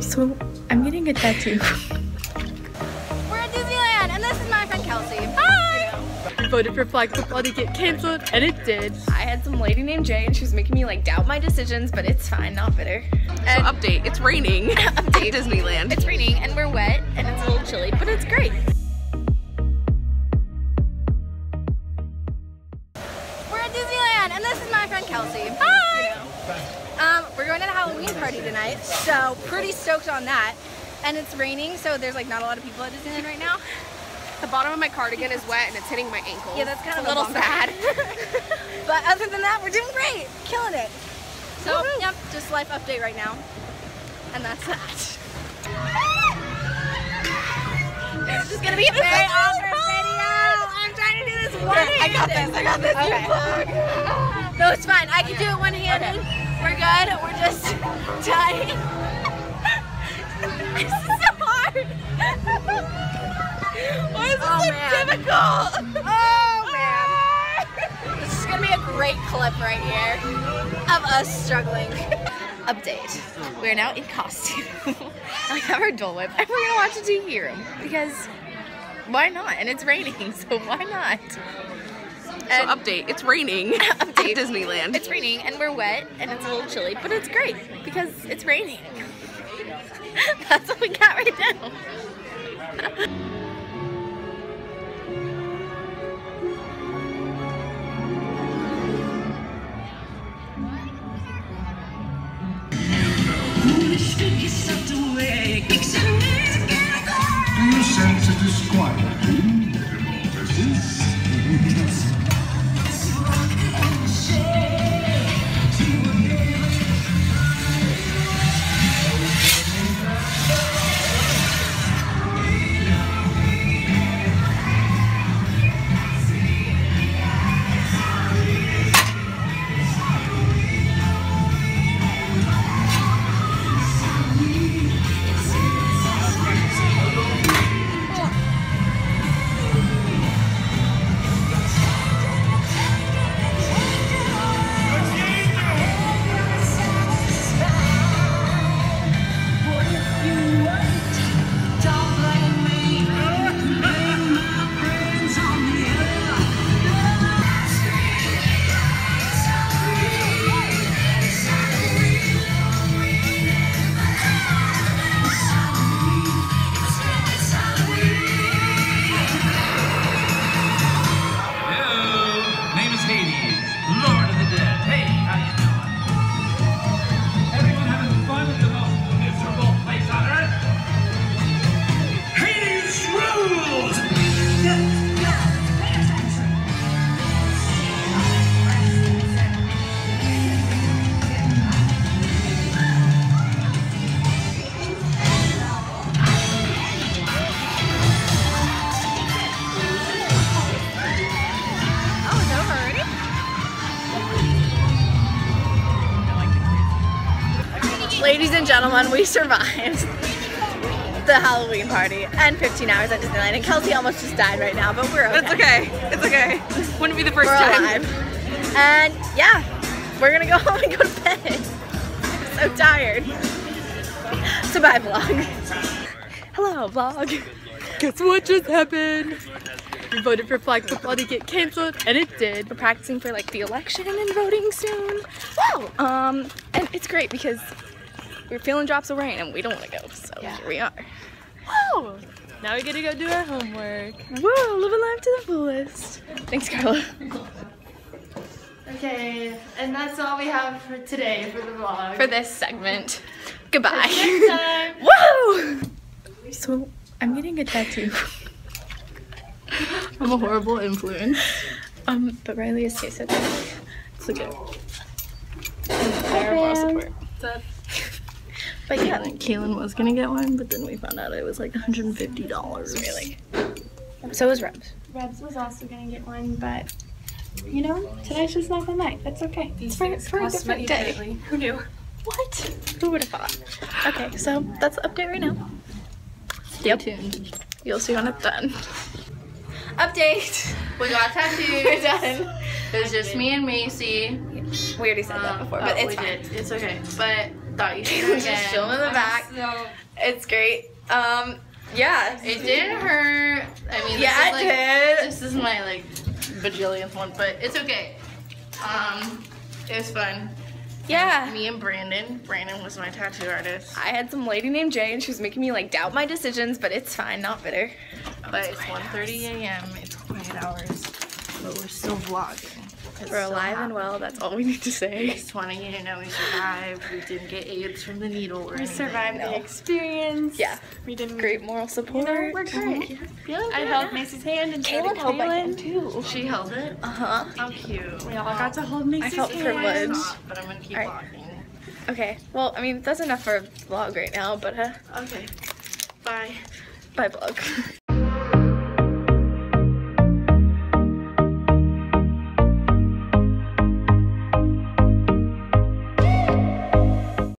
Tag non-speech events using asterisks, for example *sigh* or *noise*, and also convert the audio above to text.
So I'm getting a tattoo. We're at Disneyland, and this is my friend Kelsey. Hi! I voted for flag football to get canceled, and it did. I had some lady named Jane. And she was making me like doubt my decisions, but it's fine, not bitter. So update, it's raining *laughs* at Disneyland. It's raining and we're wet and it's a little chilly, but it's great. We're at Disneyland, and this is my friend Kelsey. Hi! We're going to the Halloween party tonight, so pretty stoked on that. And it's raining, so there's like not a lot of people at Disneyland right now. The bottom of my cardigan is wet and it's hitting my ankle. Yeah, that's kind It's of a little sad. *laughs* but other than that, we're doing great, killing it. So, yep, just life update right now, and that's that. This is gonna be a very awkward video. I'm trying to do this one. I got this, I got this. Okay. No, it's fine. I can do it one handed. We're good. We're just tying. *laughs* this is so hard. Why is this Oh, so man. difficult? Oh man. *laughs* This is gonna be a great clip right here of us struggling. Update. We're now in costume. *laughs* I have our Dole Whip and we're gonna watch a TV room because why not? And it's raining, so why not? So update, it's raining *laughs* at Update. Disneyland. it's raining and we're wet and it's a little chilly, but it's great because it's raining. *laughs* That's what we got right now. *laughs* Ladies and gentlemen, we survived the Halloween party and 15 hours at Disneyland. And Kelsey almost just died right now, but we're okay. It's okay. It's okay. Wouldn't be the 1st We're time. alive. And yeah, we're gonna go *laughs* home and go to bed. I'm so tired. So bye, vlog. Hello, vlog. Guess what just happened? We voted for flag football to get canceled, and it did. We're practicing for like the election and voting soon. Wow. Um, and it's great because we're feeling drops of rain and we don't want to go. So Yeah. here we are. Woo! Now we get to go do our homework. Woo, living life to the fullest. Thanks, Carla. Okay, and that's all we have for today for the vlog. For this segment. Goodbye. next. *laughs* Woo! So I'm getting a tattoo. I'm a horrible influence. Um, but Riley is so Let's look at Our support. But yeah, Kaylin was gonna get one, but then we found out it was like $150. really. So was Rebs. Rebs was also gonna get one, but you know, tonight's just not the night. That's okay. it's for, for a different day. Who knew? What? Who would have thought? Okay, so that's the update right now. Stay Yep. tuned. You'll see when it's done. Update. We got tattoos. *laughs* We're done. It was just me and Macie. We already said that Um, before, oh, but it's we fine. did. It's okay. But Thought you were just chilling in the back. It's great. Um, yeah. It didn't hurt. I mean, Yeah, this it is like, did. This is my like bajillionth one, but it's okay. Um, it was fun. Yeah. Me and Brandon. Brandon was my tattoo artist. I had some lady named Jay and she was making me like doubt my decisions, but it's fine, not bitter. But it's 1:30 a.m. It's quiet hours, but we're still vlogging. We're still alive and well, that's all we need to say. Just wanting you to know we survived. We didn't get AIDS from the needle or We anything. survived the experience. Yeah. We didn't Great moral support. You know, we're great. I held Macie's hand and Kaylin Kaylin held hand too. She held it. Uh huh. How cute. We all got to hold Macie's hand. I felt hand. privileged. Stop, but I'm gonna keep All right. walking. Okay. Well, I mean, that's enough for a vlog right now, but uh, Okay. Bye. bye vlog. *laughs*